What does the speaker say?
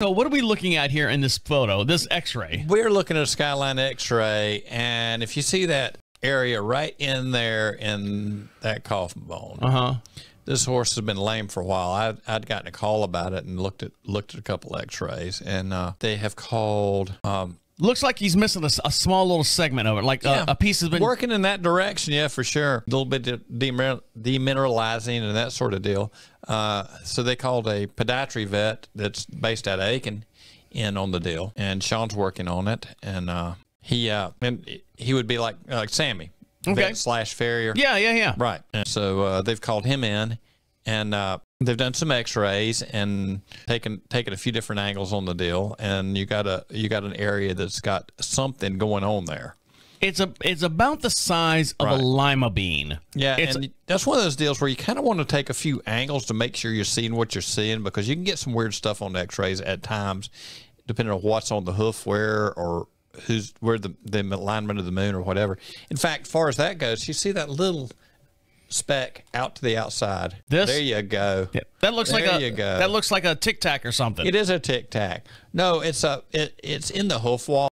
So what are we looking at here in this photo? This X-ray. We're looking at a skyline X-ray, and if you see that area right in there in that coffin bone, Uh huh. this horse has been lame for a while. I'd, I'd gotten a call about it and looked at looked at a couple X-rays, and uh, they have called. Um, Looks like he's missing a small little segment of it, like Yeah. a, a piece has been. working in that direction, yeah, for sure. A little bit de- demineralizing and that sort of deal. Uh, so they called a podiatry vet that's based out of Aiken in on the deal, and Sean's working on it, and uh, he uh, and he would be like like Sammy, Okay. slash farrier, Yeah, yeah, yeah. right. And so uh, they've called him in, and uh, they've done some X-rays and taken taken a few different angles on the deal, and you got a you got an area that's got something going on there. It's a it's about the size of Right. a lima bean. Yeah, It's and that's one of those deals where you kind of want to take a few angles to make sure you're seeing what you're seeing because you can get some weird stuff on X-rays at times, depending on what's on the hoof, where or who's where the the alignment of the moon or whatever. In fact, far as that goes, you see that little speck out to the outside. This? there you go. Yeah, that looks like There a you go. that looks like a tic tac or something. It is a tic tac. No, it's a it, it's in the hoof wall.